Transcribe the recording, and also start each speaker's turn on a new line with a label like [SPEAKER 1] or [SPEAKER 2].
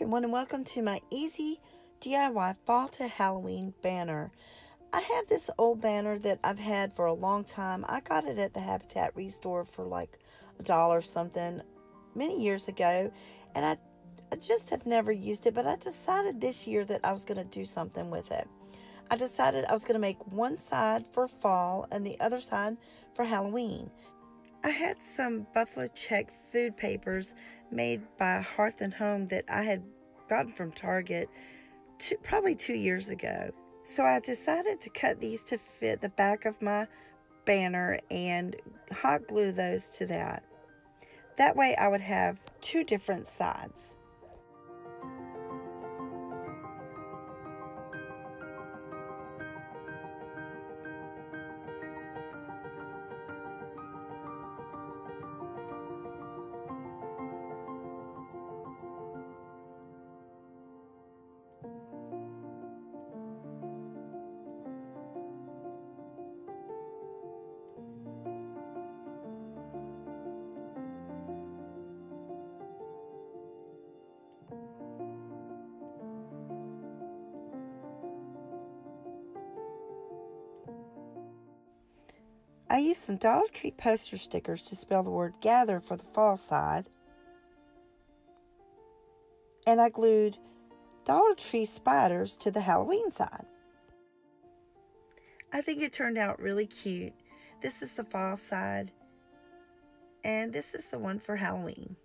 [SPEAKER 1] everyone and welcome to my easy DIY fall to Halloween banner. I have this old banner that I've had for a long time. I got it at the Habitat Restore for like a dollar something many years ago and I, I just have never used it but I decided this year that I was going to do something with it. I decided I was going to make one side for fall and the other side for Halloween. I had some buffalo check food papers made by Hearth and Home that I had gotten from Target two, probably two years ago. So I decided to cut these to fit the back of my banner and hot glue those to that. That way I would have two different sides. I used some Dollar Tree poster stickers to spell the word gather for the fall side. And I glued Dollar Tree spiders to the Halloween side. I think it turned out really cute. This is the fall side. And this is the one for Halloween.